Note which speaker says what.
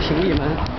Speaker 1: 平你门。